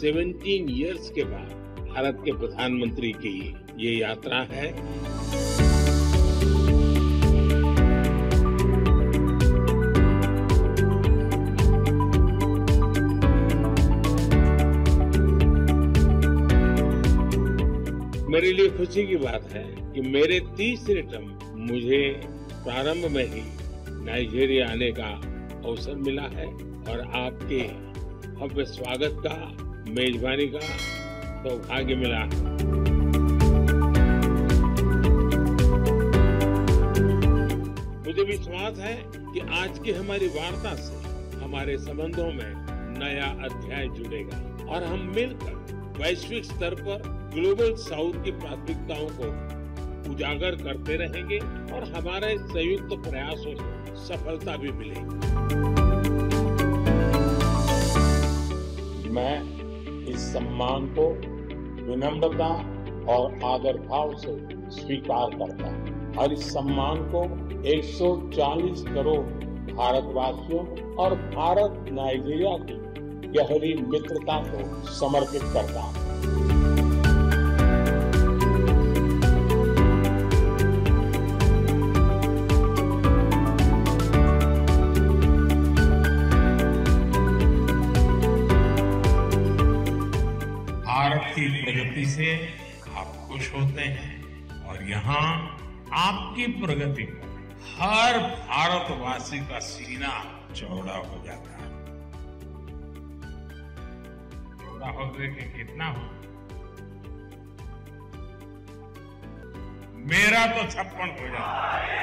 17 years के बाद भारत के प्रधानमंत्री की ये यात्रा है। मेरे लिए खुशी की बात है कि मेरे तीसरे टर्म मुझे प्रारंभ में ही नाइजीरिया आने का अवसर मिला है और आपके भव्य स्वागत का मेजबानी का सौभाग्य मिला। है मुझे विश्वास है कि आज की हमारी वार्ता से हमारे संबंधों में नया अध्याय जुड़ेगा और हम मिलकर वैश्विक स्तर पर ग्लोबल साउथ की प्राथमिकताओं को उजागर करते रहेंगे और हमारे संयुक्त प्रयासों से सफलता भी मिलेगी। सम्मान को, विनम्रता और आदर भाव से स्वीकार करता है। और इस सम्मान को 140 करोड़ भारतवासियों और भारत नाइजीरिया की गहरी मित्रता को समर्पित करता हूँ। आपकी प्रगति से आप खुश होते हैं। और यहाँ आपकी प्रगति पर हर भारतवासी का सीना चौड़ा हो जाता है। चौड़ा हो गए कितना हो? मेरा तो छप्पन हो जाता है।